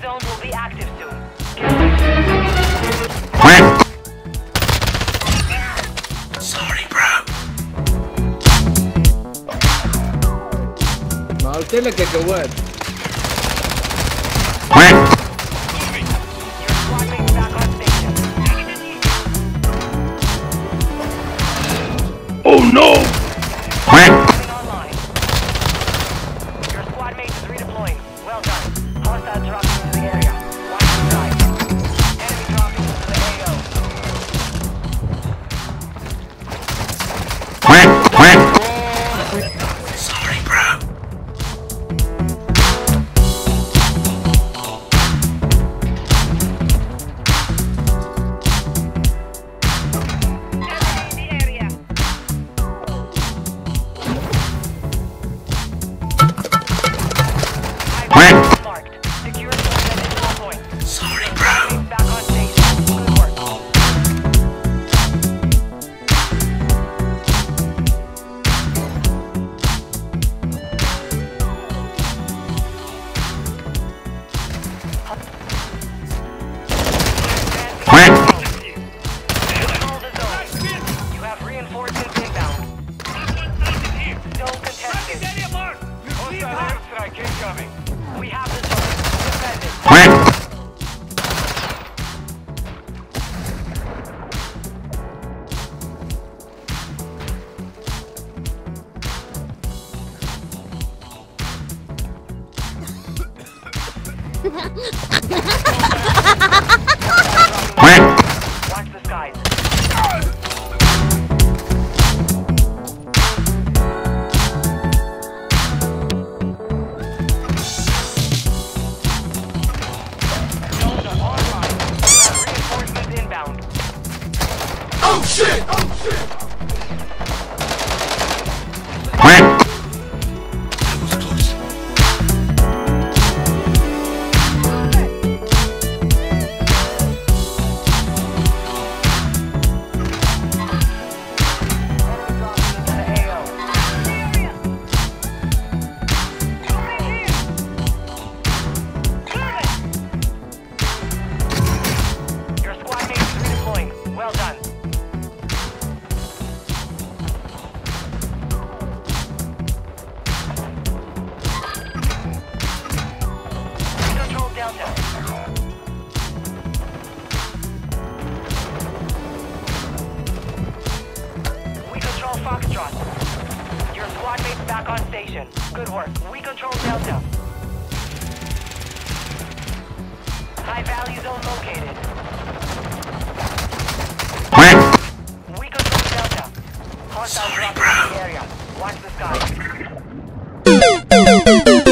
incoming. New zones will be active soon. Sorry, bro. ما قلت لك يا جواد Oh shit! Oh shit! Delta. We control Foxtrot. Your squad mate's back on station. Good work. We control Delta. High value zone located. We control Delta. Hostile Sorry, dropping in the area. Watch the sky.